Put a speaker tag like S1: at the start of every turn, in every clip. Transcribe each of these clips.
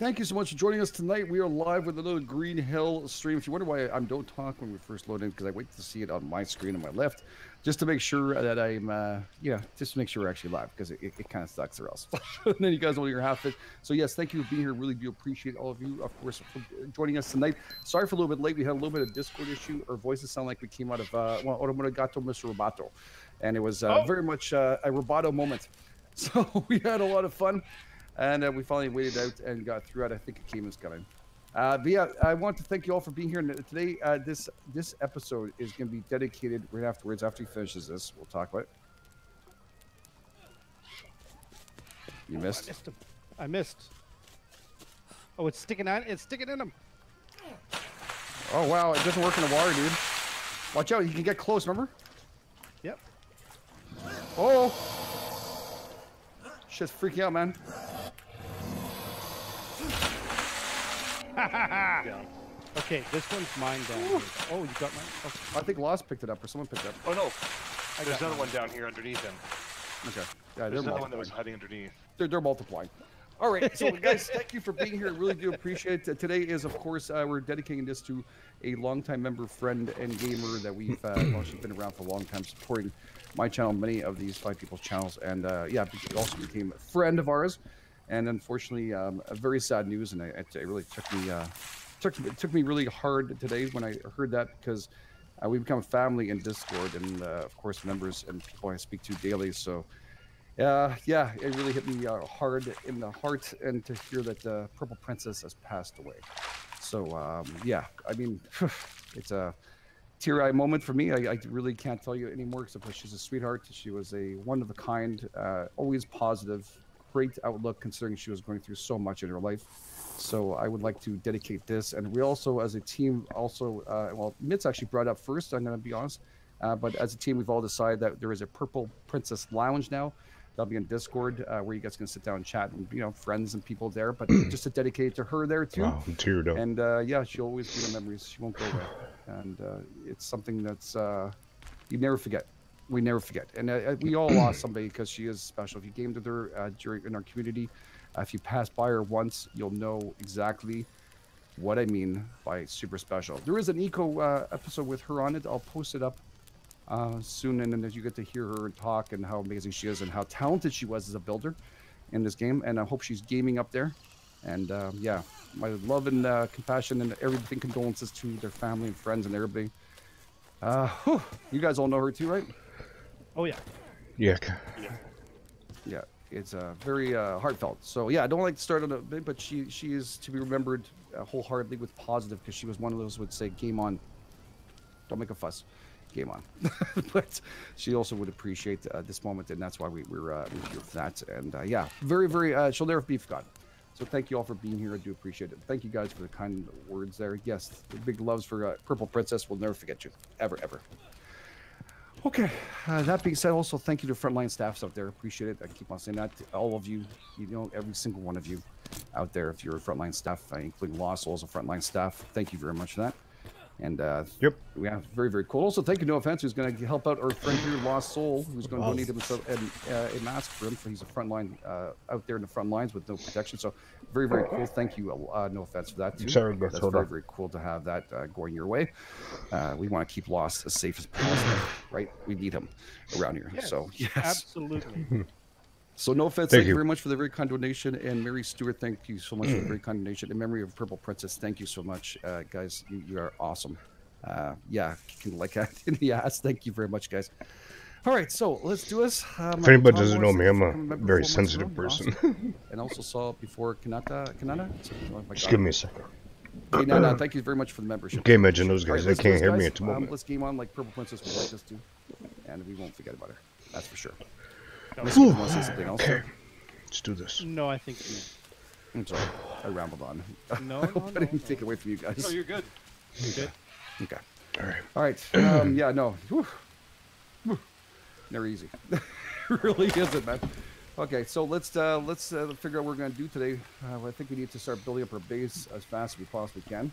S1: Thank you so much for joining us tonight. We are live with another Green Hell stream. If you wonder why I don't talk when we first load in, because I wait to see it on my screen on my left, just to make sure that I'm, uh, yeah, just to make sure we're actually live, because it, it, it kind of sucks or else. and then you guys only hear half it. So yes, thank you for being here. Really do appreciate all of you, of course, for joining us tonight. Sorry for a little bit late. We had a little bit of Discord issue. Our voices sound like we came out of, uh, well, Domo arigato Mr. Roboto. And it was uh,
S2: Oh.
S1: very much uh, a Roboto moment. So we had a lot of fun and uh, we finally waited out and got through it. I think came as coming. Uh, but yeah, I want to thank you all for being here today. Uh, this this episode is going to be dedicated right afterwards. After he finishes this, we'll talk about it. You
S2: I
S1: missed.
S2: missed him. I missed. Oh, it's sticking on. It's sticking in him.
S1: Oh wow, it doesn't work in the water, dude. Watch out, you can get close. Remember?
S2: Yep.
S1: Oh, shit's freaking out, man.
S2: Okay, this one's mine down here. Oh, you got mine. Okay,
S1: I think Lost picked it up, or someone picked it up.
S3: Oh no,
S2: I
S3: there's another
S2: mine.
S3: one down here underneath him.
S1: Okay. Yeah,
S3: There's
S1: they're
S3: another one that was hiding underneath.
S1: they're, they're multiplying. All right, so guys, thank you for being here. Really do appreciate it. Today is, of course, uh, we're dedicating this to a longtime member, friend, and gamer that we've uh, well, she's been around for a long time, supporting my channel, many of these five people's channels, and uh, yeah, also became a friend of ours. And unfortunately, um, a very sad news, and it, it really took me uh, took it took me really hard today when I heard that because uh, we become a family in Discord, and uh, of course, members and people I speak to daily. So. Uh, yeah, it really hit me uh, hard in the heart, and to hear that uh, Purple Princess has passed away. So um, yeah, I mean, it's a tear-eye moment for me. I, I really can't tell you anymore, except that she's a sweetheart. She was a one of a kind, uh, always positive, great outlook considering she was going through so much in her life. So I would like to dedicate this, and we also, as a team, also uh, well, Mitz actually brought up first. I'm going to be honest, uh, but as a team, we've all decided that there is a Purple Princess Lounge now. That'll be in Discord, uh, where you guys can sit down and chat, and you know, friends and people there. But just to dedicate it to her there too.
S4: Wow, I'm teared up.
S1: And uh, yeah, she'll always be in memories. She won't go away. And uh, it's something that's uh, you never forget. We never forget. And uh, we all lost somebody because she is special. If you gamed with her uh, during in our community, uh, if you pass by her once, you'll know exactly what I mean by super special. There is an eco uh, episode with her on it. I'll post it up uh, soon, and then you get to hear her talk and how amazing she is and how talented she was as a builder in this game. And I hope she's gaming up there. And uh, yeah, my love and uh, compassion and everything condolences to their family and friends and everybody. Uh, whew, you guys all know her too, right?
S2: Oh yeah.
S4: Yeah.
S1: Yeah, it's uh, very uh, heartfelt. So yeah, I don't like to start on a bit, but she she is to be remembered uh, wholeheartedly with positive because she was one of those who would say game on. Don't make a fuss, game on. but she also would appreciate uh, this moment, and that's why we, we're uh, we're here for that. And uh, yeah, very very uh, she'll never be forgotten. So thank you all for being here. I do appreciate it. Thank you guys for the kind words there. Yes, the big loves for uh, Purple Princess. We'll never forget you, ever ever. Okay. Uh, that being said, also thank you to frontline staffs out there. Appreciate it. I keep on saying that to all of you. You know, every single one of you out there. If you're a frontline staff, uh, including Lost Souls and frontline staff, thank you very much for that. And uh,
S4: Yep.
S1: we have very very cool. Also, thank you No Offense, who's going to help out our friend here, Lost Soul, who's going to donate himself an, uh, a mask for him. He's a frontline uh, out there in the front lines with no protection. So very very cool. Thank you. Uh, no offense for that too.
S4: Sorry, Gus,
S1: That's very
S4: on.
S1: very cool to have that uh, going your way. Uh, we want to keep Lost as safe as possible, right? We need him around here. so yes.
S2: Absolutely.
S1: So no offense.
S4: Thank
S1: Thank you very much for the very kind donation, and Mary Stewart, thank you so much for the very kind donation. In memory of Purple Princess, thank you so much, uh, guys. You, you are awesome. Uh, yeah, kicking like that in the ass. Thank you very much, guys. All right, so let's do this. Um,
S4: If anybody doesn't know me, I'm a very sensitive person.
S1: Awesome. and also saw before Kanata. Kanata. Oh
S4: Just give me a second.
S1: Hey, Nana, thank you very much for the membership.
S4: Game Edge and those
S1: All right,
S4: guys, they can't hear me
S1: guys.
S4: at the
S1: Um, let's game on like Purple Princess would like us to, and we won't forget about her. That's for sure.
S2: No.
S1: Unless you want to say something else.
S4: Okay. Let's do this.
S2: No, I think
S1: I'm sorry, I rambled on.
S2: No,
S1: I hope
S2: no,
S1: I
S2: no,
S1: didn't
S2: no.
S1: take it away from you guys.
S3: No, you're good.
S2: you good.
S1: Okay.
S4: All right.
S1: All right. Um, yeah. No. Whew. Whew. Never easy. really isn't, man. Okay, so let's uh, let's uh, figure out what we're gonna do today. Uh, I think we need to start building up our base as fast as we possibly can.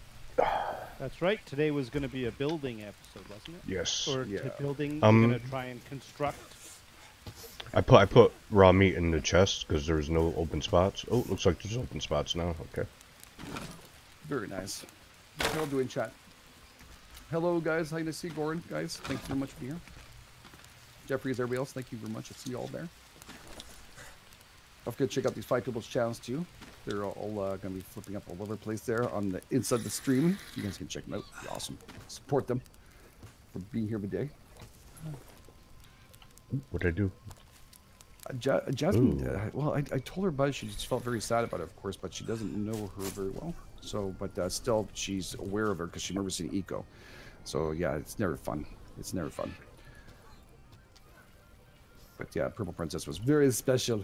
S2: That's right. Today was going to be a building episode, wasn't it?
S4: Yes.
S2: Or
S1: Yeah.
S2: to building.
S4: Um,
S2: we're going to try and construct.
S4: I put I put raw meat in the chest because there's no open spots. Oh, looks like there's open spots now. Okay.
S1: Very nice. How y'all doing, chat? Hello, guys. How you see Goran, guys? Thank you very much for being here. Jeffrey, is everybody else? Thank you very much. I see you all there. Don't forget to check out these five people's channels too. They're all uh, going to be flipping up all over the place there on the inside of the stream. You guys can check them out. Be awesome. Support them for being here today.
S4: What'd I do?
S1: Ja- Jasmine, uh, well, I, I told her about it. She just felt very sad about it, of course, but she doesn't know her very well. So, but uh, still, she's aware of her because she remembers seeing Eco. So, yeah, it's never fun. It's never fun. But yeah, Purple Princess was very special.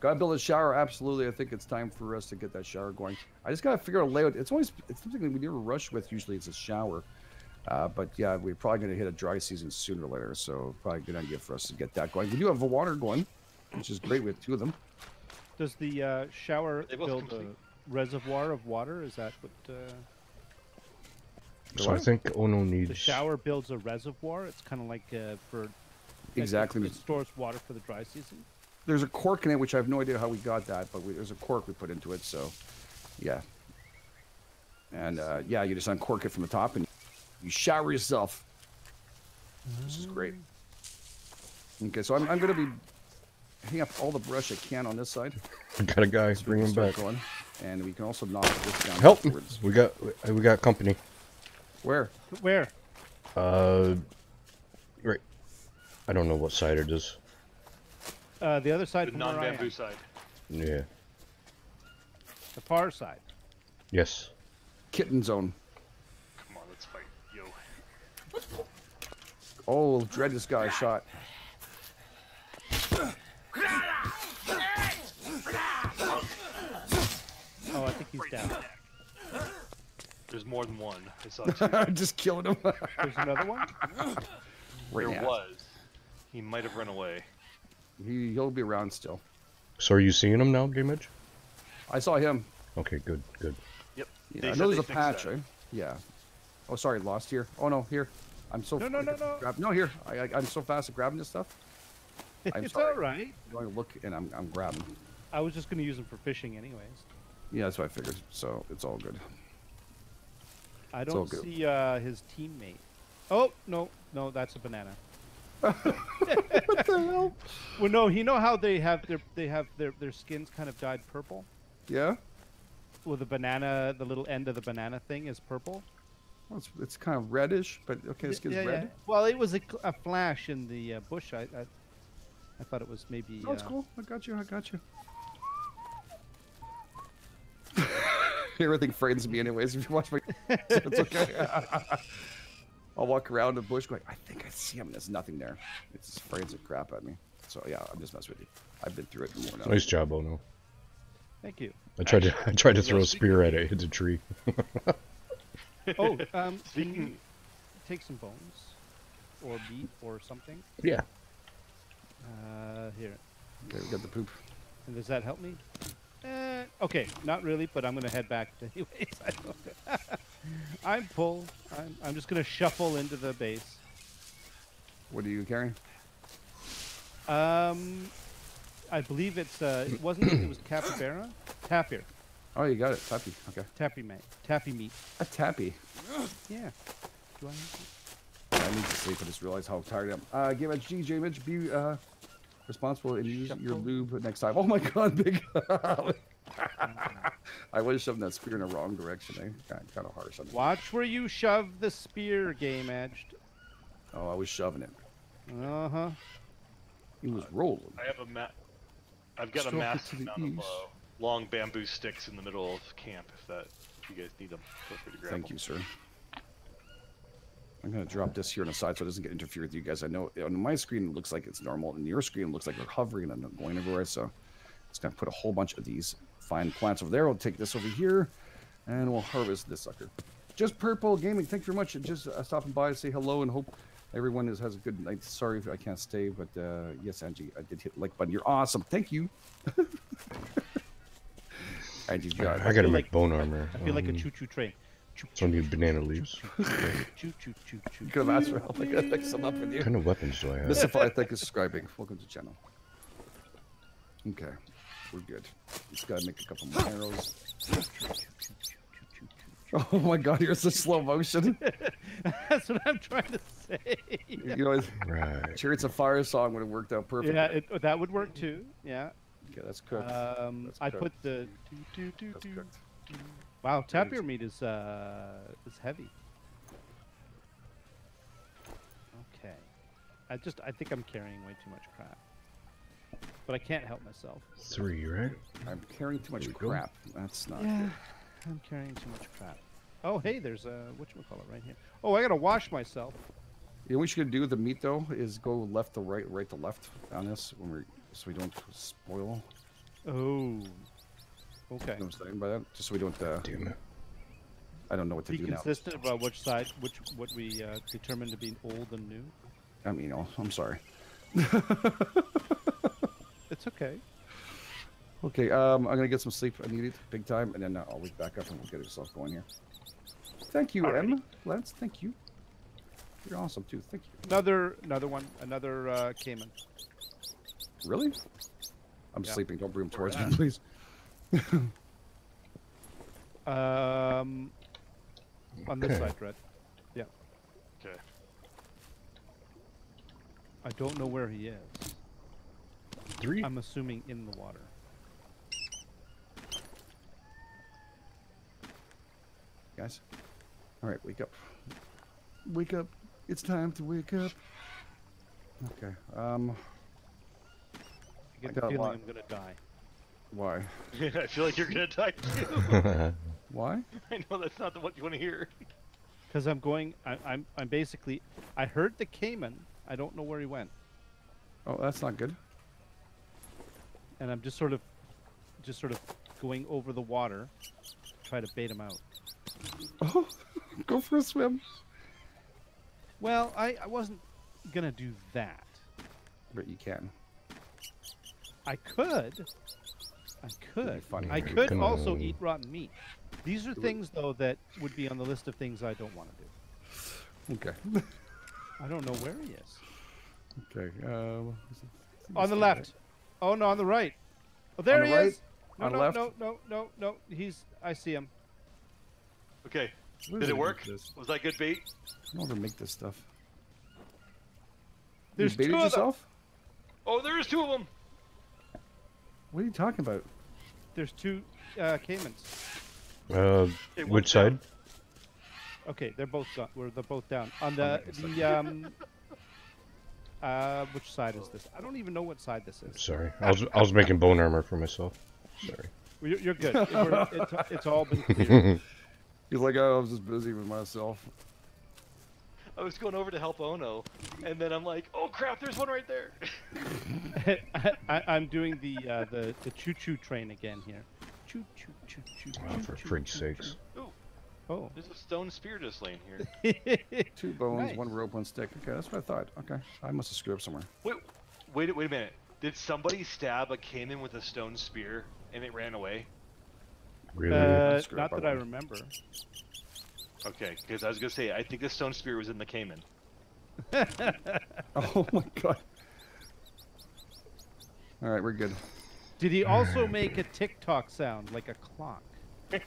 S1: Gotta build a shower. Absolutely. I think it's time for us to get that shower going. I just gotta figure out a layout. It's always it's something that we never rush with. Usually, it's a shower. Uh, but yeah, we're probably going to hit a dry season sooner or later, so probably a good idea for us to get that going. We do have a water going, which is great. We have two of them.
S2: Does the uh, shower
S3: They both
S2: build a reservoir of water? Is that what uh,
S4: So I
S1: what?
S4: think Ono needs.
S2: the shower builds a reservoir? It's kind of like uh, for like it-
S1: Exactly.
S2: It, stores water for the dry season.
S1: There's a cork in it, which I have no idea how we got that, but we, there's a cork we put into it, so yeah. And uh, yeah, you just uncork it from the top and you shower yourself. This is great. Okay, so I'm, I'm going to be hanging up all the brush I can on this side.
S4: We got a guy.
S1: so
S4: Bring him back.
S1: Going, and we can also knock this down.
S4: Help!
S1: afterwards.
S4: We got we got company.
S1: Where?
S2: Where?
S4: Uh, right. I don't know what side it is.
S2: Uh, the other side
S3: The
S2: from where I
S3: non-bamboo side.
S4: Yeah.
S2: The far side.
S4: Yes.
S1: Kitten zone.
S3: Come on, let's fight. Yo.
S1: Oh, dread this guy shot.
S2: Oh, I think he's down.
S3: There's more than one. I saw two.
S1: Just killing him.
S2: There's another one.
S1: right
S3: there
S1: now.
S3: was. He might have run away.
S1: He, he'll be around still.
S4: So are you seeing him now, Game Edge?
S1: I saw him.
S4: Okay, good, good.
S3: Yep.
S1: Yeah, I know there's a patch,
S3: that.
S1: right? Yeah. Oh, sorry, lost here. Oh no, here. I'm so.
S2: No, no, no, no.
S1: Grab, no, here. I, I, I'm so fast at grabbing this stuff. I'm
S2: it's
S1: sorry.
S2: all right.
S1: I'm going to look and I'm, I'm grabbing.
S2: I was just going to use them for fishing, anyways.
S1: Yeah, that's what I figured. So it's all good.
S2: I don't see uh, his teammate. Oh no, no, that's a banana.
S1: what the hell?
S2: Well, no, you know how they have their they have their their skins kind of dyed purple.
S1: Yeah.
S2: Well, the banana, the little end of the banana thing is purple.
S1: Well, it's, it's kind of reddish, but okay, this
S2: Y-
S1: gets
S2: yeah,
S1: red.
S2: yeah. Well, it was a, a flash in the uh, bush. I, I I thought it was maybe.
S1: Oh, it's
S2: uh,
S1: cool. I got you. I got you. Everything frightens me, anyways. If you watch my, it's okay. I'll walk around the bush going, I think I see him. There's nothing there. It just frightens the crap out of me. So yeah, I'm just messing with you. I've been through it more now.
S4: Nice job, Ono.
S2: Thank you.
S4: I tried to I tried to throw a spear at it. It hit a tree.
S2: Oh, um, can you take some bones or meat or something.
S4: Yeah.
S2: Uh, here.
S1: Okay, we got the poop.
S2: And does that help me? Uh, okay, not really, but I'm gonna head back anyways. I'm full. I'm, I'm just gonna shuffle into the base.
S1: What are you carrying?
S2: Um, I believe it's uh, it wasn't it, it was capybara, tapir,
S1: Oh, you got it. Tappy. Okay.
S2: tappy meat, tappy meat.
S1: A tappy.
S2: Yeah. Do I?
S1: I need to sleep. I just realized how tired I am. Uh, give a GJ Mitch. Be uh, responsible and use your lube next time. Oh my God, big. I was shoving that spear in the wrong direction. Eh? Kind, kind of harsh. On me.
S2: Watch where you shove the spear, GameEdged.
S1: Oh, I was shoving it.
S2: Uh huh.
S1: He was rolling.
S3: I have a ma- I've got a
S1: Stroke it
S3: massive
S1: to the
S3: of
S1: east.
S3: Long bamboo sticks in the middle of camp. If that, if you guys need them, feel free to grab
S1: Thank
S3: them.
S1: you, sir. I'm gonna drop this here on the side so it doesn't get interfered with you guys. I know on my screen it looks like it's normal, and your screen looks like we're hovering and not going everywhere. So it's gonna put a whole bunch of these fine plants over there. We'll take this over here, and we'll harvest this sucker. Just purple gaming. Thank you very much. Just uh, stopping by, to say hello, and hope everyone is, has a good night. Sorry if I can't stay, but uh, yes, Angie, I did hit the like button. You're awesome. Thank you. Angie, you got
S4: I gotta
S2: feel
S4: make
S2: like-
S4: bone armor.
S2: I feel like a
S4: Um,
S2: choo-choo train. Choo
S4: So I need banana leaves.
S2: choo choo choo choo.
S1: You could have asked for help. I could pick some up with you.
S4: What kind of weapons do I have?
S1: Mystify, thank you for subscribing. Welcome to the channel. Okay. we're good. Just gotta make a couple more arrows. Oh my god, here's the slow motion.
S2: That's what I'm trying to say.
S1: You know,
S4: Right.
S1: Chariots of Fire song would have worked out perfect.
S2: Yeah, it, that would work too. Yeah.
S1: Okay, that's cooked.
S2: Um,
S1: That's
S2: I
S1: cooked.
S2: put the. do, do, do,
S1: that's
S2: do.
S1: cooked.
S2: Wow, tapir meat is uh is heavy. Okay. I just I think I'm carrying way too much crap. But I can't help myself.
S4: Three, right?
S1: I'm carrying too much
S4: There we go.
S1: crap. That's not
S2: Yeah.
S1: good.
S2: I'm carrying too much crap. Oh hey, there's a what you call it right here. Oh I gotta wash myself.
S1: You know what you should do with the meat though is go left to right, right to left on this when we're so we don't spoil.
S2: Oh. Okay.
S1: You know what I'm saying by that? Just so we don't. Uh,
S4: Damn it.
S1: I don't know what to
S2: Be
S1: do now.
S2: consistent about which side which what we uh, determine to be old and new.
S1: I mean, oh, I'm sorry.
S2: It's okay.
S1: Okay, um, I'm gonna get some sleep. I need it big time, and then uh, I'll wake back up and we'll get ourselves going here. Thank you, M. Lance. Thank you. You're awesome too. Thank you.
S2: Another another one. Another uh, caiman.
S1: Really? I'm
S2: Yeah.
S1: sleeping. Don't bring him towards me, please.
S2: Um, on this side, Red. Yeah.
S3: Okay.
S2: I don't know where he is.
S4: Three?
S2: I'm assuming in the water.
S1: Guys. All right, wake up. Wake up. It's time to wake up. Okay. Um.
S2: I get
S1: I
S2: the
S1: got a
S2: feeling
S1: lot.
S2: I'm gonna die.
S1: Why?
S3: I feel like you're gonna die too.
S1: Why?
S3: I know that's not the, what you want to hear.
S2: Because I'm going. I, I'm. I'm basically. I heard the caiman. I don't know where he went,
S1: Oh, that's not good.
S2: and I'm just sort of, just sort of going over the water, to try to bait him out.
S1: Oh, go for a swim.
S2: Well, I, I wasn't gonna do that.
S1: But you can.
S2: I could. I could.
S1: funny.
S2: I could
S4: gonna-
S2: also eat rotten meat. These are things, though, that would be on the list of things I don't want to do.
S1: Okay.
S2: I don't know where he is.
S1: okay. Uh,
S2: On the left. Oh no, on the right. Oh, there
S1: the
S2: he
S1: right?
S2: is. No,
S1: On
S2: no,
S1: left?
S2: no, no, no, no. He's. I see him.
S3: Okay.
S1: Where
S3: Did it work? Was that good bait?
S1: I don't ever make this stuff.
S2: There's
S1: you baited
S2: two of them.
S1: yourself?
S3: Oh, there's two of them.
S1: What are you talking about?
S2: There's two uh, caimans.
S4: Uh,
S3: Hey,
S4: which
S3: one's down.
S4: side?
S2: Okay, they're both gone. We're they're both down. On the the um. Uh, which side is this? I don't even know what side this is.
S4: Sorry. I was, I was making bone armor for myself. Sorry.
S2: Well, You're, you're good. It- it's, it's all been cleared.
S1: He's like, oh, I was just busy with myself.
S3: I was going over to help Ono, and then I'm like, oh crap, there's one right there.
S2: I, I, I'm doing the uh, the the choo choo train again here. Choo choo choo choo.
S4: Oh,
S2: choo,
S4: for
S2: choo,
S4: frig's
S2: choo,
S4: sakes.
S3: Ooh,
S2: choo.
S3: there's a stone spear just laying here.
S2: Oh.
S1: Two bones,
S2: Nice.
S1: one rope, one stick. Okay, that's what I thought. Okay, I must have screwed up somewhere.
S3: Wait, wait, wait a minute. Did somebody stab a caiman with a stone spear and it ran away?
S4: Really?
S2: uh, not that I
S1: won't.
S2: remember.
S3: Okay, because I was gonna say I think the stone spear was in the caiman.
S1: Oh my god. All right, we're good.
S2: Did he also make a TikTok sound like a clock?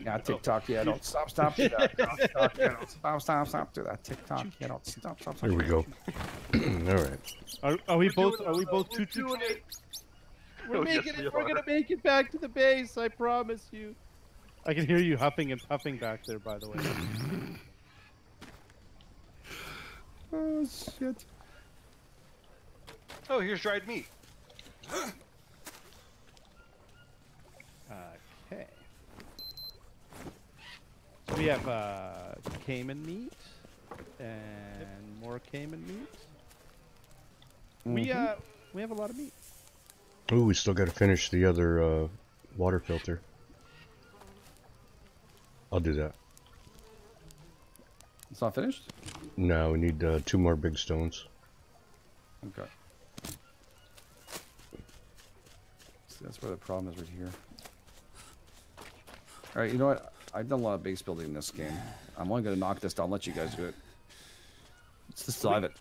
S1: Yeah, TikTok. Yeah, don't stop, stop, do that. TikTok, stop, stop, stop, do that. TikTok. Yeah, don't stop, stop, stop.
S4: Here we go. All right.
S2: Are, are we both? Are we both
S3: we're
S2: choo choo?
S3: doing it.
S2: We're
S3: Oh, yes,
S2: making
S3: we
S2: it. We're
S3: are.
S2: gonna make it back to the base. I promise you. I can hear you huffing and puffing back there. By the way.
S1: Oh shit.
S3: Oh, here's dried meat.
S2: Okay. So we have uh, caiman meat and more caiman meat. We
S1: Mhm.
S2: uh we have a lot of meat.
S4: Ooh, we still got to finish the other uh, water filter. I'll do that.
S1: It's not finished.
S4: No, we need uh, two more big stones.
S1: Okay. See, that's where the problem is right here. All right, you know what? I've done a lot of base building in this game. I'm only gonna knock this down. Let you guys do it. Let's just dive it.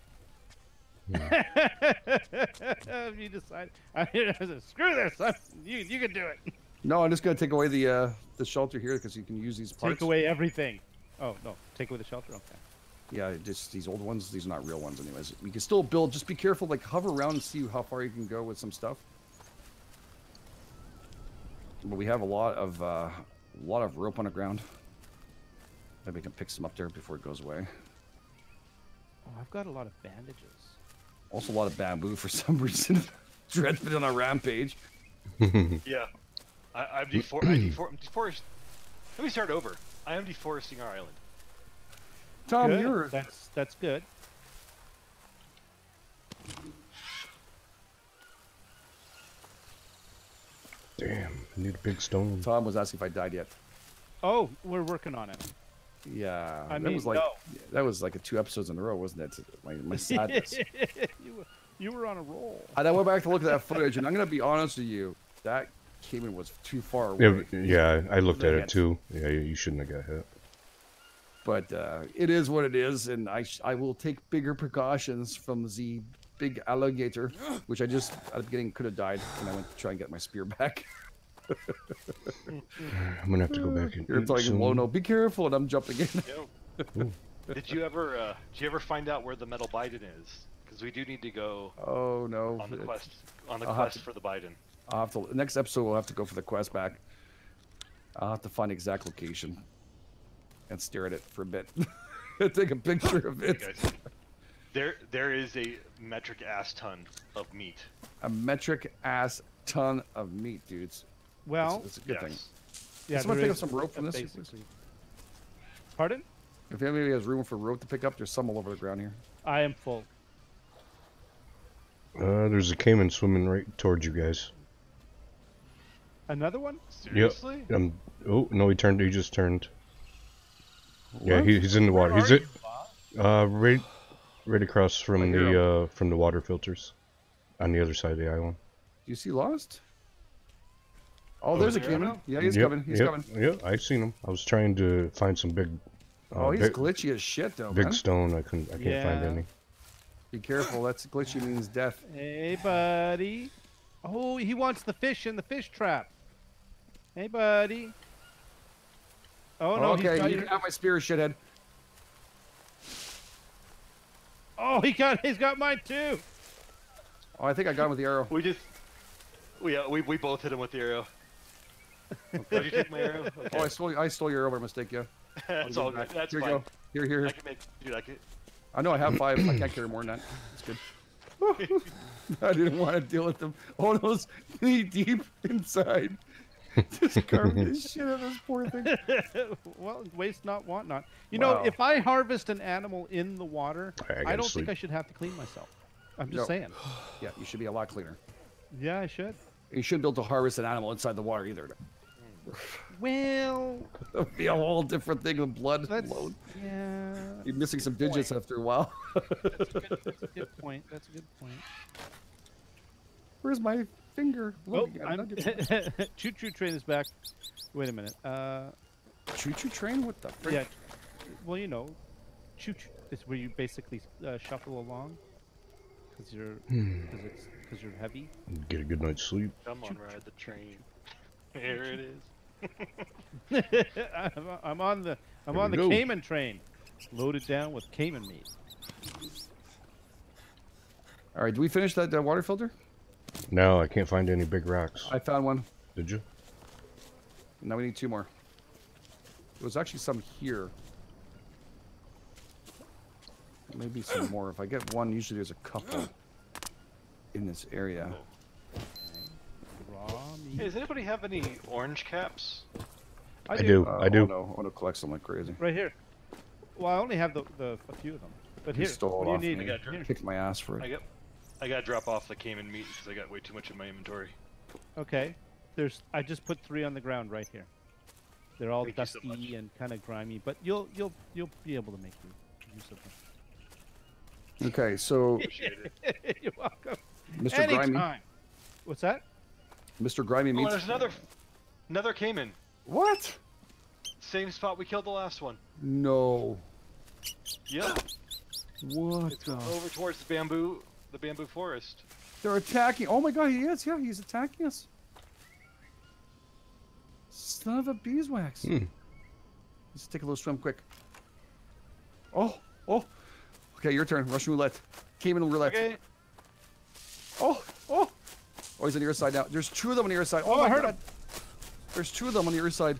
S2: if you decide, I said, screw this, I, you you can do it.
S1: No, I'm just gonna take away the uh, the shelter here because you can use these parts.
S2: Take away everything. Oh no, take away the shelter. Okay.
S1: Yeah, just these old ones. These are not real ones, anyways. We can still build. Just be careful. Like hover around and see how far you can go with some stuff. But we have a lot of uh, a lot of rope on the ground. Maybe we can pick some up there before it goes away.
S2: Oh, I've got a lot of bandages.
S1: Also, a lot of bamboo for some reason. Dread's been on a rampage.
S3: Yeah. I, I'm, defor- I defor- I'm deforest. Let me start over. I am deforesting our island.
S1: Tom,
S2: Good.
S1: you're
S2: That's that's good.
S4: Damn, I need a big stone.
S1: Tom was asking if I died yet.
S2: Oh, we're working on it.
S1: Yeah,
S2: I
S1: that
S2: mean,
S1: was like
S2: no.
S1: that was like a two episodes in a row, wasn't it? My, my sadness.
S2: you, were, you were on a roll.
S1: and I went back to look at that footage, and I'm gonna be honest with you, that caiman was too far away.
S4: Yeah, yeah, I looked at it too. Yeah, you you shouldn't have got hit.
S1: But uh, it is what it is, and I sh- I will take bigger precautions from the big alligator, which I just at the beginning could have died, and I went to try and get my spear back.
S4: I'm gonna have to go back and
S1: You're
S4: eat
S1: telling
S4: soon.
S1: Lono, be careful, and I'm jumping in.
S3: Did you ever? Uh, did you ever find out where the metal bidon is? Because we do need to go
S1: oh no!
S3: on the quest on the
S1: I'll
S3: quest
S1: to-
S3: for the bidon.
S1: I'll have to next episode we'll have to go for the quest back. I'll have to find exact location and stare at it for a bit. Take a picture of it.
S3: guys. There, there is a metric ass ton of meat.
S1: A metric ass ton of meat, dudes.
S2: Well,
S1: It's a good thing.
S3: Yes.
S2: yeah,
S1: someone pick up some rope from this?
S2: Basically. Pardon?
S1: If anybody has room for rope to pick up, there's some all over the ground here.
S2: I am full.
S4: Uh, there's a caiman swimming right towards you guys.
S2: Another one?
S3: Seriously?
S4: Um. Oh no, he turned. He just turned. Yeah, he, he's in the water.
S2: Where
S4: He's it. Uh, right, right across from
S1: hear
S4: the uh from the water filters, on the other side of the island.
S1: Do you see Lost? Oh, there's a
S3: there
S1: caiman.
S3: now?
S1: Yeah, he's
S4: Yep,
S1: coming. He's
S4: yep,
S1: coming.
S4: Yeah, I seen him. I was trying to find some big. Uh,
S1: Oh, he's
S4: big,
S1: glitchy as shit, though,
S4: big
S1: man.
S4: stone. I couldn't. I can't find any.
S1: Be careful. That's glitchy means death.
S2: Hey, buddy. Oh, he wants the fish in the fish trap. Hey, buddy. Oh no, he's
S1: okay,
S2: got
S1: you
S2: your-
S1: can have my spear, shithead.
S2: Oh, he got he's got mine too.
S1: Oh, I think I got him with the arrow.
S3: We just, we, uh, we, we both hit him with the arrow. Did you take my arrow? Okay.
S1: Oh, I stole, I stole your arrow by mistake, yeah.
S3: That's
S1: I'll
S3: all good. That's
S1: here
S3: fine.
S1: you go. Here, here,
S3: I
S1: here.
S3: can make, dude. I can.
S1: I know I have five. I can't carry more than that. It's good. I didn't want to deal with them. Oh, those knee deep inside. Just carve the shit out of this poor thing.
S2: well, waste not, want not. You know, if I harvest an animal in the water,
S4: I
S2: I, don't
S4: sleep.
S2: think I should have to clean myself. I'm just
S1: No.
S2: saying.
S1: Yeah, you should be a lot cleaner.
S2: Yeah, I should.
S1: You shouldn't be able to harvest an animal inside the water either.
S2: Well,
S1: That would be a whole different thing with blood
S2: that's
S1: load.
S2: yeah.
S1: You're missing some digits after a while.
S2: That's a good, that's a good point. That's a good point.
S1: Where's my finger?
S2: Oh,
S1: Look, I
S2: I'm
S1: dug it.
S2: choo choo train is back. Wait a minute. Uh,
S1: Choo-choo train? What the frick?
S2: yeah. Well, you know, choo choo is where you basically uh, shuffle along because you're because it's because you're heavy.
S4: Get a good night's sleep.
S3: Come on, ride the train. Here it is.
S2: I'm, I'm on the I'm
S4: Here
S2: on the
S4: go.
S2: caiman train, loaded down with caiman meat.
S1: All right, do we finish that uh, water filter?
S4: No, I can't find any big rocks.
S1: I found one.
S4: Did you?
S1: Now we need two more. There was actually some here. Maybe some more. If I get one, usually there's a couple in this area.
S3: Hey, does anybody have any orange caps?
S4: I do.
S1: Uh,
S4: I do.
S1: Oh no, I want to collect some like crazy.
S2: Right here. Well, I only have the, the a few of them. But
S1: You
S2: here,
S1: stole
S2: what
S1: it
S2: do you need?
S1: me.
S3: I got
S2: Here.
S1: Kicked my ass for it.
S3: I
S1: it.
S3: Got, I got to drop off the caiman meat because I got way too much in my inventory.
S2: Okay. There's I just put three on the ground right here. They're all
S3: Thank you so
S2: dusty and kind of grimy, but you'll you'll you'll be able to make use of them.
S1: Okay, so
S3: Appreciate it.
S2: them. You're welcome.
S1: Mr. Grimy,
S2: Anytime. What's that?
S1: Mr. Grimy
S3: Oh, there's another, another caiman.
S1: What?
S3: Same spot we killed the last one.
S1: No.
S3: Yep.
S1: What? the-
S3: Over towards the bamboo, the bamboo forest.
S1: They're attacking. Oh my god, he is. Yeah, he's attacking us. Son of a beeswax.
S4: Hmm.
S1: Let's take a little swim quick. Oh, oh. Okay, your turn. Russian roulette. caiman roulette.
S3: Okay.
S1: Oh, oh. Oh, he's on your side now. There's two of them on your side. Oh,
S2: Oh,
S1: my
S2: I heard
S1: God. There's two of them on your side.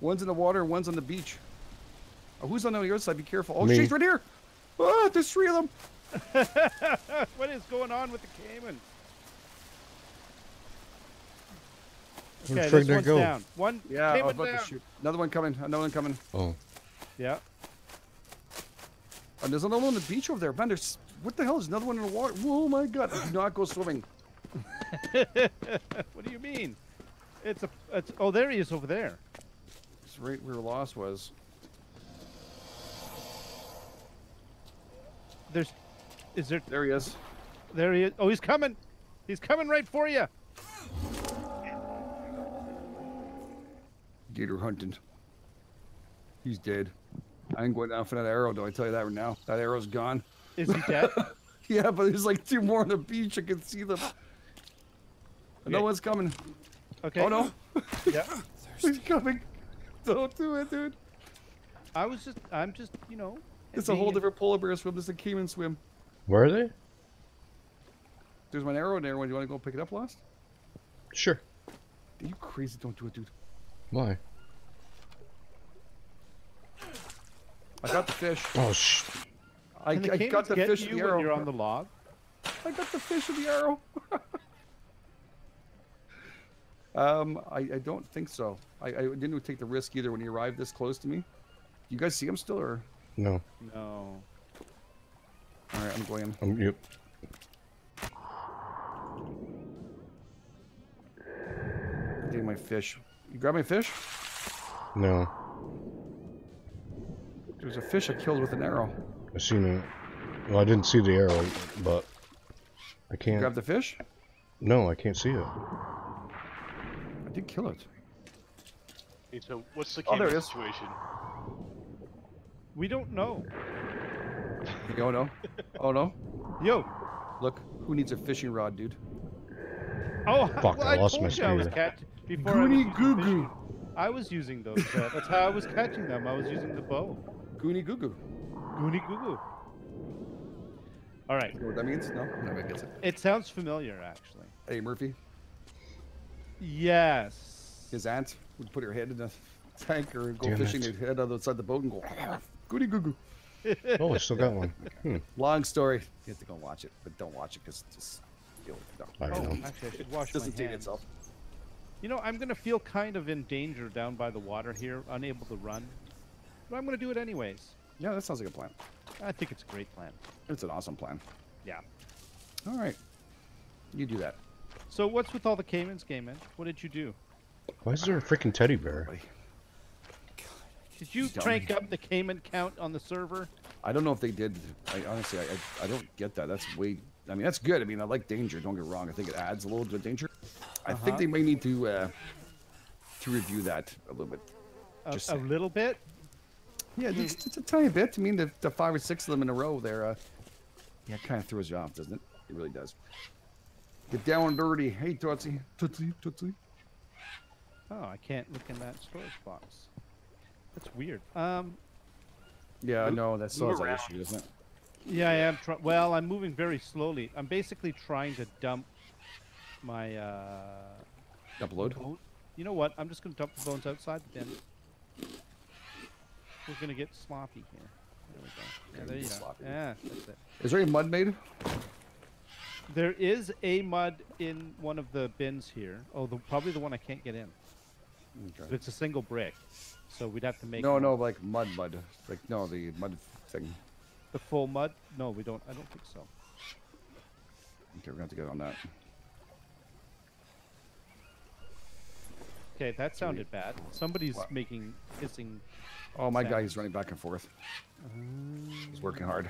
S1: One's in the water and one's on the beach. Oh, who's on the other side? Be careful. Oh,
S4: Me.
S1: she's right here. Ah, there's three of them.
S2: what is going on with the caiman?
S4: Where
S2: Okay, this one's
S4: go?
S2: down. One
S1: Yeah, I was
S2: caiman
S1: about
S2: down.
S1: to shoot. Another one coming. Another one coming. Oh.
S2: Yeah.
S1: And there's another one on the beach over there. Man, there's what the hell? is another one in the water. Oh my god! Do not go swimming.
S2: What do you mean? It's a. It's, oh, there he is over there.
S1: It's right where Lost was.
S2: There's. Is there?
S1: There he is.
S2: There he is. Oh, he's coming. He's coming right for you.
S1: Gator hunting. He's dead. I ain't going down for that arrow, though. I tell you that right now. That arrow's gone.
S2: Is he dead?
S1: Yeah, but there's like two more on the beach. I can see them. Another
S2: Okay.
S1: one's coming.
S2: Okay.
S1: Oh no,
S2: Yeah.
S1: he's coming. Don't do it, dude.
S2: I was just. I'm just. You know.
S1: It's a whole different polar bear swim. This is a caiman swim.
S4: Where are they?
S1: There's my arrow in there. Do you want to go pick it up, Lost?
S4: Sure.
S1: Are you crazy? Don't do it, dude.
S4: Why?
S1: I got the fish.
S4: Oh, sh.
S1: I, I got the fish
S2: you
S1: in the arrow.
S2: you're on the log.
S1: I got the fish in the arrow. um, I, I don't think so. I, I didn't take the risk either when he arrived this close to me. You guys see him still, or?
S4: No.
S2: No.
S1: All right, I'm going.
S4: Um, yep.
S1: Getting my fish. You grab my fish?
S4: No.
S1: There's a fish I killed with an arrow.
S4: I seen it. Well, I didn't see the arrow, but I can't.
S1: grab the fish?
S4: No, I can't see it.
S1: I did kill it.
S3: Okay, so what's the
S1: Oh, there caiman
S3: situation?
S2: We don't know.
S1: Oh no. Oh no.
S2: Yo.
S1: Look, who needs a fishing rod, dude?
S2: Oh,
S4: Fuck,
S2: well,
S4: I
S2: I
S4: lost
S2: told
S4: my
S2: you I was
S4: spear.
S2: catching before.
S1: Goony
S2: using
S1: goo goo.
S2: I was using those. Uh, that's how I was catching them. I was using the bow.
S1: Goony goo goo.
S2: Goony goo goo. All right.
S1: You know what that means? No? Nobody gets it.
S2: It sounds familiar, actually.
S1: Hey, Murphy,
S2: Yes.
S1: his aunt would put her head in the tank or go
S4: Damn
S1: fishing,
S4: it.
S1: her head outside the boat and go, goody goo goo.
S4: Oh, I still got one. Hmm.
S1: Long story. You have to go and watch it, but don't watch it because just you'll no.
S4: I
S2: Oh,
S4: know.
S2: actually, I should wash
S1: it doesn't
S2: my hands.
S1: itself.
S2: You know, I'm gonna feel kind of in danger down by the water here, unable to run. But I'm gonna do it anyways.
S1: Yeah, that sounds like a plan.
S2: I think it's a great plan.
S1: It's an awesome plan.
S2: Yeah.
S1: All right, you do that,
S2: So what's with all the caimans, Gaiman? What did you do?
S4: Why is there a freaking teddy bear?
S2: Did you crank up the caiman count on the server?
S1: I don't know if they did. I honestly, I, I, I don't get that. That's way. I mean, that's good. I mean, I like danger. Don't get wrong. I think it adds a little bit of danger. I think
S2: Uh-huh.
S1: they may need to uh, to review that a little bit.
S2: A,
S1: Just
S2: a
S1: saying.
S2: little bit?
S1: Yeah, it's, it's a tiny bit. I mean, the, the five or six of them in a row there, uh, yeah, it kind of throws you off, doesn't it? It really does. Get down and dirty. Hey, Tootsie. Tootsie, Tootsie.
S2: Oh, I can't look in that storage box. That's weird. Um,
S1: Yeah, I
S3: Move-
S1: know. That
S3: move
S1: solves that issue, doesn't it?
S2: yeah, I am. Try- well, I'm moving very slowly. I'm basically trying to dump my uh,
S1: Upload.
S2: boat. You know what? I'm just gonna dump the bones outside the bin. We're gonna get sloppy here. There we go. Yeah, there
S1: get
S2: you go.
S1: sloppy.
S2: Yeah, that's it.
S1: Is there any mud made?
S2: There is a mud in one of the bins here. Oh, the, probably the one I can't get in. But it's a single brick, so we'd have to make
S1: No, no, like mud, mud. Like no, the mud thing.
S2: the full mud. No, we don't. I don't think so.
S1: Okay, we're gonna have to get on that.
S2: Okay, that sounded bad. Somebody's
S1: What?
S2: making hissing.
S1: Oh, my
S2: Sound.
S1: guy, he's running back and forth. He's working hard.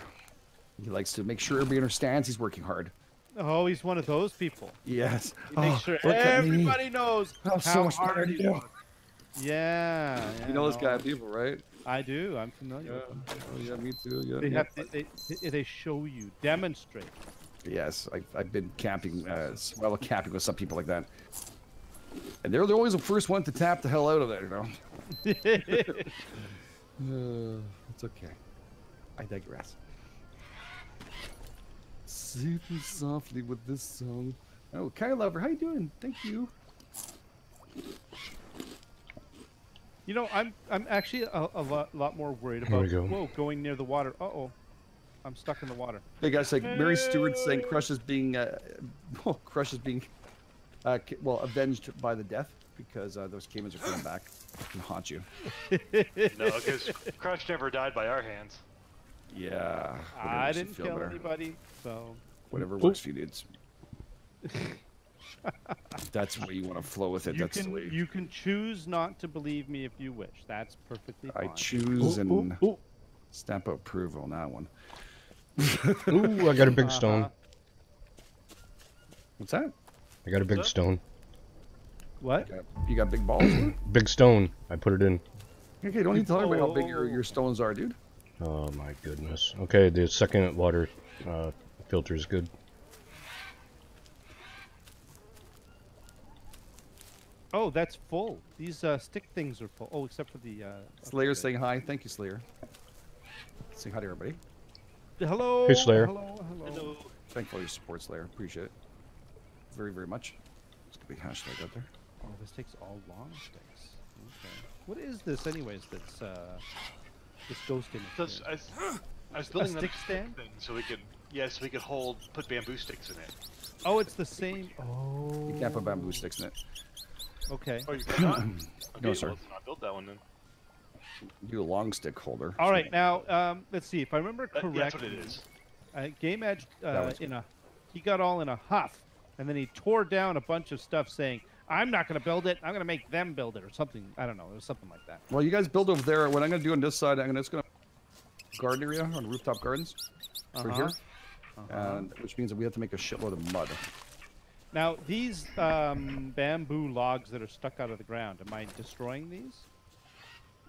S1: He likes to make sure everybody understands he's working hard.
S2: Oh, he's one of those people.
S1: Yes.
S2: He makes
S1: Oh,
S2: sure
S1: look at me.
S2: everybody knows
S1: so
S2: how
S1: much
S2: hard he
S1: do.
S2: works. Yeah,
S1: You
S2: yeah,
S1: know those
S2: no.
S1: kind of people, right?
S2: I do. I'm familiar with them.
S1: Oh, yeah, me too. Yeah.
S2: They
S1: yeah.
S2: have to, they, they- they show you, demonstrate.
S1: Yes, I, I've been camping, uh, s- well, camping with some people like that. And they're, they're always the first one to tap the hell out of there, you know? Uh, it's okay. I digress. Super softly with this song. Oh, Kyle Lover, how you doing? Thank you.
S2: You know, I'm I'm actually a, a lot, lot more worried about
S4: go.
S2: whoa going near the water. Uh oh, I'm stuck in the water.
S1: Hey guys, like Mary Stewart saying Crush is being, uh, well, Crush is being, uh, well, avenged by the death because uh, those caimans are coming back and haunt you.
S3: No, because Crush never died by our hands.
S1: Yeah.
S2: I didn't kill
S1: better.
S2: anybody, so
S1: Whatever
S4: Oop.
S1: works for you, dudes. That's where you want to flow with it.
S2: you
S1: That's the way.
S2: you can choose not to believe me if you wish. That's perfectly fine.
S1: I choose
S4: Ooh,
S1: and
S4: ooh, ooh.
S1: stamp approval on that one.
S4: Ooh, I got a big stone.
S2: Uh-huh.
S1: What's that?
S4: I got a big
S3: Huh?
S4: stone.
S2: What?
S1: You got, you got big balls?
S4: Big stone. I put it in.
S1: okay, don't need to tell everybody how big your, your stones are, dude.
S4: Oh my goodness. Okay, the second water uh, filter is good.
S2: Oh, that's full. These uh, stick things are full. Oh, except for the. Uh,
S1: Slayer
S2: okay.
S1: saying hi. Thank you, Slayer. Say hi to everybody.
S2: Hello.
S4: Hey, Slayer.
S2: Hello. Hello.
S1: Thank you for your support, Slayer. Appreciate it. Very, very much. It's a big hashtag out there.
S2: Oh, this takes all long sticks. Okay. What is this, anyways? That's uh, this ghost image.
S3: Because
S2: here?
S3: I, was- I was building
S2: stick
S3: that
S2: stand?
S3: thing so we could, yeah, so we could hold, put bamboo sticks in it.
S2: Oh, it's the same. Oh.
S1: You can't put bamboo sticks in it.
S2: Okay.
S3: Oh, you cannot? Okay,
S1: No, sir.
S3: well, let's not build that one then.
S1: Do a long stick holder.
S2: All right. Now, um, let's see if I remember
S3: That-
S2: correctly.
S3: that's what it is.
S2: Uh, Game Edge uh, in a he got all in a huff, and then he tore down a bunch of stuff saying, "I'm not going to build it. I'm going to make them build it," or something. I don't know. It was something like that.
S1: Well, you guys build over there. What I'm going to do on this side, I'm gonna, just going to garden area on rooftop gardens right
S2: Uh-huh.
S1: here,
S2: Uh-huh.
S1: and which means that we have to make a shitload of mud.
S2: Now, these um, bamboo logs that are stuck out of the ground, am I destroying these?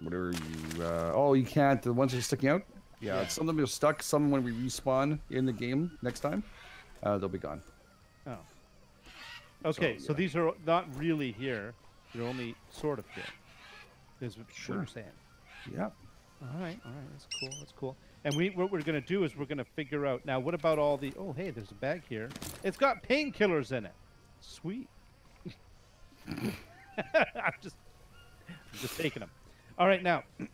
S1: Whatever you. Uh, oh, you can't. The ones that are sticking out. Yeah,
S2: Yeah.
S1: some of them are stuck. Some when we respawn in the game next time, uh, they'll be gone.
S2: Oh. Okay, so,
S1: yeah.
S2: these are not really here. They're only sort of here. Is what
S1: Sure.
S2: you're saying.
S1: Yeah.
S2: All right, all right, that's cool, that's cool. And we, what we're gonna do is we're gonna figure out now. What about all the? Oh, hey, there's a bag here. It's got painkillers in it. Sweet. I'm just, I'm just taking them. All right, now.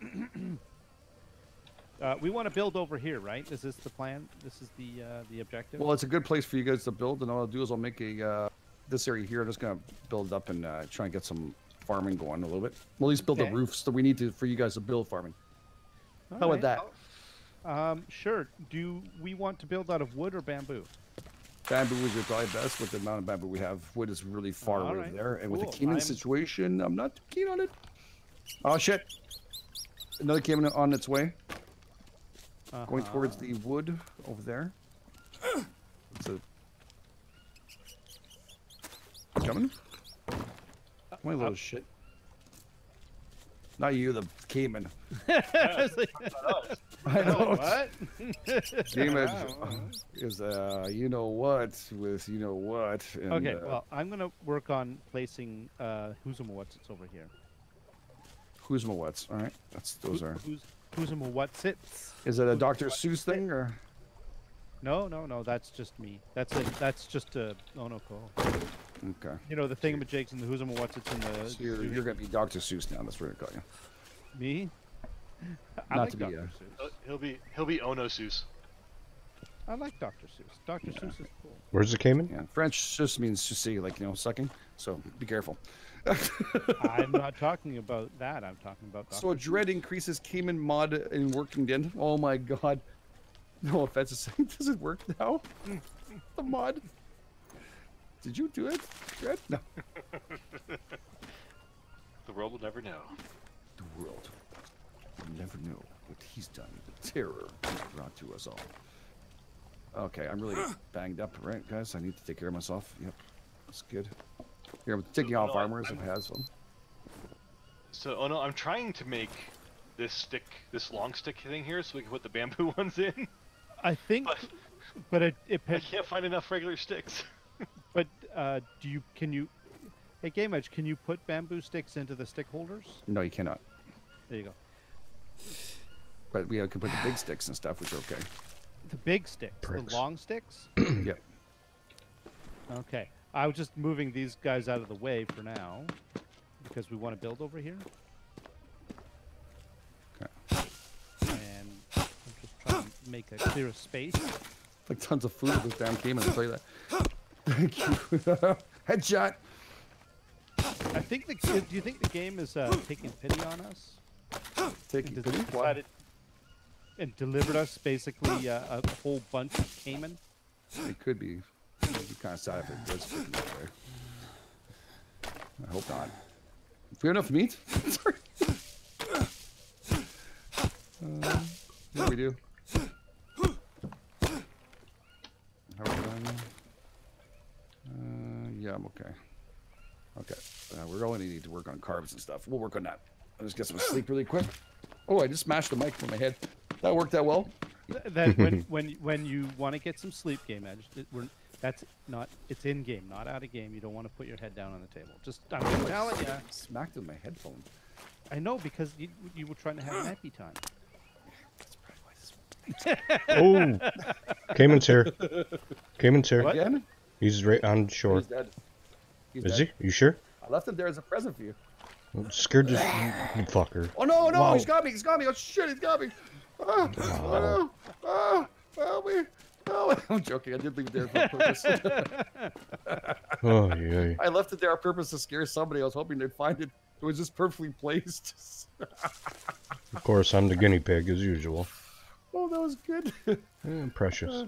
S2: uh, we want to build over here, right? Is this the plan? This is the uh, the objective.
S1: Well, it's a good place for you guys to build, and all I'll do is I'll make a uh, this area here. I'm just gonna build up and uh, try and get some farming going a little bit. We'll at least build
S2: Okay.
S1: the roofs that we need to for you guys to build farming.
S2: All
S1: How about
S2: right.
S1: that?
S2: Um, sure. Do we want to build out of wood or bamboo?
S1: Bamboo is your probably best with the amount of bamboo we have. Wood is really far away
S2: right,
S1: there, and with the
S2: caiman
S1: situation, I'm not too keen on it. Oh shit! Another came on its way, going
S2: Uh-huh.
S1: towards the wood over there. It's a coming. My little shit. Not you, the caiman.
S2: I was like,
S1: know.
S2: what?
S1: Caiman
S2: Wow.
S1: is uh, you know what with you know what. And,
S2: Okay,
S1: uh,
S2: well, I'm gonna work on placing uh, what's it's over here.
S1: who's my what's? All right, that's those are.
S2: Who's Who's what's it?
S1: Is it a Dr. Seuss thing or?
S2: No, no, no. That's just me. That's a. That's just a. Oh no, cool.
S1: Okay.
S2: You know the thing with Jake's and the who's what's it's in the.
S1: So you're, you're gonna be Dr. Seuss now. That's what we're gonna call you.
S2: me. I
S1: Not
S2: like
S1: to be,
S2: Dr. Seuss.
S3: Uh, He'll be he'll be Ono Seuss.
S2: I like Dr. Seuss. Dr. Seuss is cool.
S4: Where's the caiman?
S1: Yeah. French just means to see, like you know, sucking. So be careful.
S2: I'm not talking about that. I'm talking about. Dr.
S1: So dread increases caiman mod in working den. Oh my god. No offense. To saying does it work now? the mod. Did you do it, Dread? No.
S3: The world will never know.
S1: The world will never know what he's done. The terror he's brought to us all. Okay, I'm really banged up, right, guys? I need to take care of myself. Yep, that's good. Here, I'm taking off
S3: no, I-
S1: armors if
S3: I'm-
S1: it has some.
S3: So, oh no, I'm trying to make this stick, this long stick thing here, so we can put the bamboo ones in.
S2: I think,
S3: But
S2: but it, it
S3: I can't find enough regular sticks.
S2: but uh, do you can you? Hey, Game Edge, can you put bamboo sticks into the stick holders?
S1: No, you cannot.
S2: There you go.
S1: But we uh, can put the big sticks and stuff, which are okay.
S2: The big sticks,
S4: Pricks.
S2: the long sticks.
S1: Yep.
S2: Okay, I was just moving these guys out of the way for now because we want to build over here.
S1: Okay.
S2: And I'm just trying to make a clear space.
S1: Like tons of food at this damn game, and I tell you that. Thank you. Headshot.
S2: I think the do you think the game is uh, taking pity on us?
S1: Take
S2: and
S1: it.
S2: decided and delivered us basically uh, a whole bunch of caiman.
S1: It could be. It'd be kind of sad if it was that way. I hope not. If we have enough meat? Sorry. Uh, what do we do? How are we doing? Uh, yeah, I'm okay. Okay. Uh, we're only need to work on carbs and stuff. We'll work on that. I'll just get some sleep really quick. Oh, I just smashed the mic from my head. That worked out well.
S2: Th- that when when when you want to get some sleep, GameEdged. It, we're, that's not. It's in game, not out of game. You don't want to put your head down on the table. Just I'm oh, telling you.
S1: Smacked with my headphone.
S2: I know because you you were trying to have a happy time.
S4: Oh, Caiman's here. Caiman's here.
S2: What?
S1: Again?
S4: He's right on shore.
S1: He's dead. He's
S4: Is
S1: dead.
S4: he? You sure?
S1: I left him there as a present for you.
S4: I'm scared you fucker.
S1: Oh no, no, he's got me, he's got me. Oh shit, he's got me. Oh, oh, oh, help me. Oh, I'm joking. I did leave it there for a purpose.
S4: Oh yeah.
S1: I left it there on purpose to scare somebody. I was hoping they'd find it. It was just perfectly placed.
S4: Of course, I'm the guinea pig as usual.
S1: oh, that was good.
S4: Eh, precious.
S1: Uh,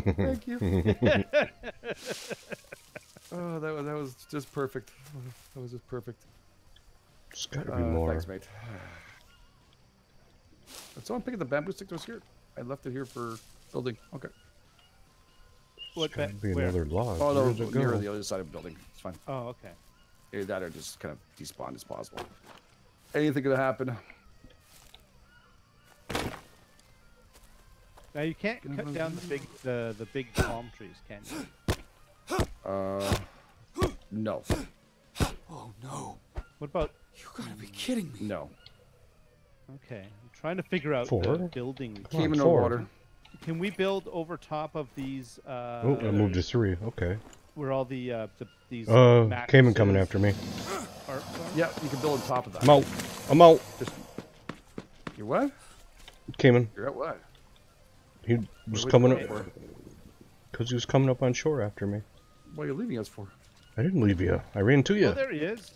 S1: thank you. oh, that was that was just perfect. That was just perfect.
S4: There's gotta
S1: Uh,
S4: be more.
S1: Thanks, mate. Did someone pick up the bamboo stick that was here? I left it here for building. Okay.
S2: What
S4: There's
S2: ba-
S4: be
S2: where?
S4: another log.
S1: Oh, no,
S4: Where'd
S1: near
S4: go?
S1: the other side of the building. It's fine.
S2: Oh, okay.
S1: Either that or just kind of despawn as possible. Anything could happen.
S2: Now you can't cut down the big the the big palm trees, can you?
S1: Uh, no,
S5: Oh no.
S2: What about?
S5: You gotta be kidding me.
S1: no.
S2: Okay, I'm trying to figure out
S4: Four?
S2: the building.
S4: Come on,
S1: Came in no water.
S2: Can we build over top of these? Uh,
S4: Oh, I moved to three. Okay.
S2: where all the uh, the these
S4: Uh, Caiman coming after me.
S2: are- are?
S1: Yeah, you can build on top of that.
S4: I'm out. I'm out.
S1: You're what?
S4: Caiman.
S1: You're at what?
S4: He was
S1: What-
S4: coming up because he was coming up on shore after me.
S1: What are you leaving us for?
S4: I didn't leave you. I ran to you.
S2: Oh, there he is.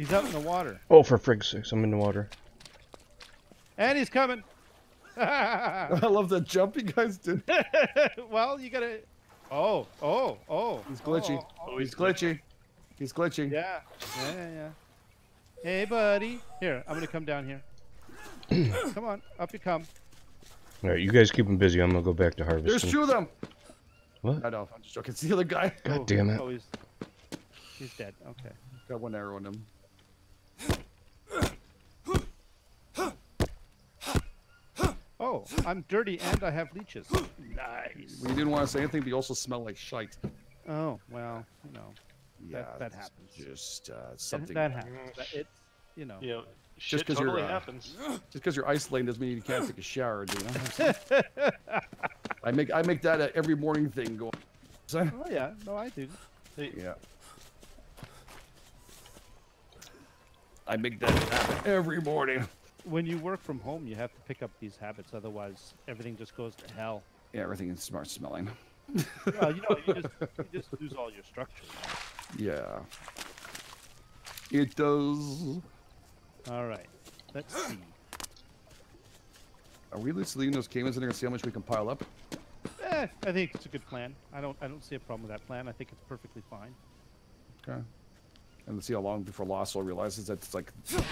S2: He's out in the water,
S4: Oh, for frig's sakes, I'm in the water.
S2: and he's coming.
S1: I love that jump you guys did.
S2: well, you gotta. Oh, oh, oh.
S1: He's glitchy.
S2: Oh, oh, oh,
S1: He's glitchy. He's glitchy.
S2: Yeah, yeah, yeah, yeah. Hey, buddy. Here, I'm gonna come down here. come on, up you come.
S4: All right, you guys keep him busy. I'm gonna go back to
S1: harvest.
S4: There's
S1: two of them.
S4: What?
S1: I know. I'm just joking. It's the other guy.
S4: God
S2: oh,
S4: damn it.
S2: Oh, he's, he's dead. Okay.
S1: Got one arrow in him.
S2: Oh, I'm dirty and I have leeches. Nice.
S1: We didn't want to say anything, but you also smell like shite.
S2: Oh well, you know
S1: Yeah,
S2: that
S1: it's
S2: happens.
S1: Just uh, something.
S2: that happens. That- It's you know.
S3: You know, shit
S1: 'cause you're, uh,
S3: happens.
S1: Just because you're isolated doesn't mean you can't take a shower, do you know? I make I make that a every morning thing go.
S2: Oh yeah, no, I do.
S3: Hey,
S1: Yeah. I make that happen every morning.
S2: When you work from home, you have to pick up these habits, otherwise everything just goes to hell.
S1: Yeah, everything is smart smelling.
S2: well, you know, you just, you just lose all your structure.
S1: Yeah. It does.
S2: All right, let's see.
S1: Are we just leaving those caimans in there and see how much we can pile up?
S2: Eh, I think it's a good plan. I don't, I don't see a problem with that plan. I think it's perfectly fine.
S1: Okay. And see how long before Lost realizes that it's like oh,